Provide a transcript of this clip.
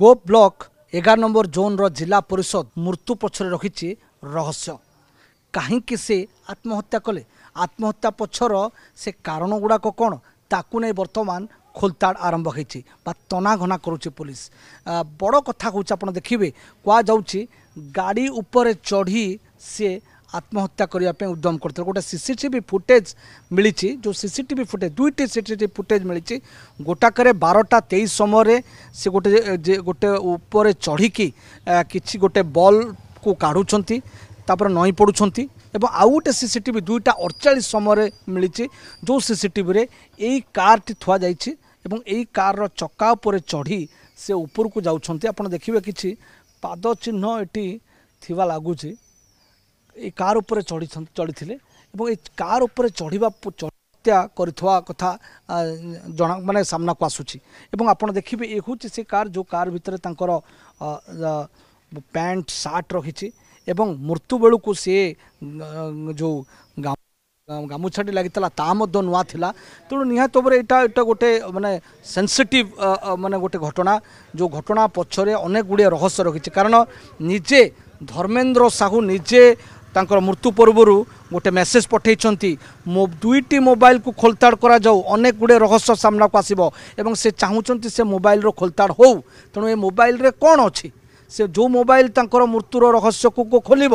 ଗୋ block ଏଗାର number ଜୋନ୍ର ଜିଲ୍ଲା ପରିଷଦ ମୃତ୍ୟୁ ପଛରେ ରହିଛି ରହସ୍ୟ କାହିଁକି ସେ ଆତ୍ମହତ୍ୟା କଲେ ଆତ୍ମହତ୍ୟା ପଛର ସେ କାରଣ ଗୁଡ଼ାକ କ'ଣ ତାକୁ ନେଇ ବର୍ତ୍ତମାନ ଖୋଲତାଡ଼ ଆରମ୍ଭ ହୋଇଛି ବା ତନାଘନା କରୁଛି ପୋଲିସ ବଡ଼ କଥା ହେଉଛି ଆପଣ ଦେଖିବେ କୁହାଯାଉଛି ଗାଡ଼ି ଉପରେ ଚଢ଼ି ସିଏ আত্মহত্যা করা উদ্যম করলে গোটে সিসিটিভি ফুটেজ মিছে যে সিসিটিভি ফুটেজ দুইটি সিসিটিভি ফুটেজ মিছে গোটাকরে বারোটা তেইশ সময় সে গোটে গোটে উপরে চড়িকি কিছু গোটে বল কু কাড়ুচ্ছেন তাপরে নই পড়ুচ্ছেন এবং আউ গোটে সিসিটিভি দুইটা অড়চাশ সময় মিছে যে সিসিটিভি এই কারটি থা যাই এবং এই কারর চকা উপরে চড়ি সে উপরক যাচ্ছেন আপনার দেখবে কিছু পাদ চিহ্ন এটি লাগুছে এই କାର୍ ଉପରେ ଚଢ଼ି ଚଢ଼ିଥିଲେ ଏବଂ ଏ କାର୍ ଉପରେ ଚଢ଼ିବା ହତ୍ୟା କରିଥିବା କଥା ଜଣା ମାନେ ସାମ୍ନାକୁ ଆସୁଛି ଏବଂ ଆପଣ ଦେଖିବେ ଏ ହେଉଛି ସେ କାର୍ ଯେଉଁ କାର୍ ଭିତରେ ତାଙ୍କର ପ୍ୟାଣ୍ଟ ସାର୍ଟ ରହିଛି ଏବଂ ମୃତ୍ୟୁ ବେଳକୁ ସିଏ ଯେଉଁ ଗାମୁଛାଟି ଲାଗିଥିଲା ତାହା ମଧ୍ୟ ନୂଆ ଥିଲା ତେଣୁ ନିହାତି ଭାବରେ ଏଇଟା ଏଇଟା ଗୋଟେ ମାନେ ସେନ୍ସିଟିଭ୍ ମାନେ ଗୋଟେ ଘଟଣା ଯେଉଁ ଘଟଣା ପଛରେ ଅନେକ ଗୁଡ଼ିଏ ରହସ୍ୟ ରହିଛି କାରଣ ନିଜେ ଧର୍ମେନ୍ଦ୍ର ସାହୁ ନିଜେ ତାଙ୍କର ମୃତ୍ୟୁ ପୂର୍ବରୁ ଗୋଟେ ମେସେଜ୍ ପଠାଇଛନ୍ତି ଦୁଇଟି ମୋବାଇଲକୁ ଖୋଲତାଡ଼ କରାଯାଉ ଅନେକ ଗୁଡ଼ିଏ ରହସ୍ୟ ସାମ୍ନାକୁ ଆସିବ ଏବଂ ସେ ଚାହୁଁଛନ୍ତି ସେ ମୋବାଇଲର ଖୋଲତାଡ଼ ହେଉ ତେଣୁ ଏ ମୋବାଇଲରେ କ'ଣ ଅଛି ସେ ଯେଉଁ ମୋବାଇଲ ତାଙ୍କର ମୃତ୍ୟୁର ରହସ୍ୟକୁ ଖୋଲିବ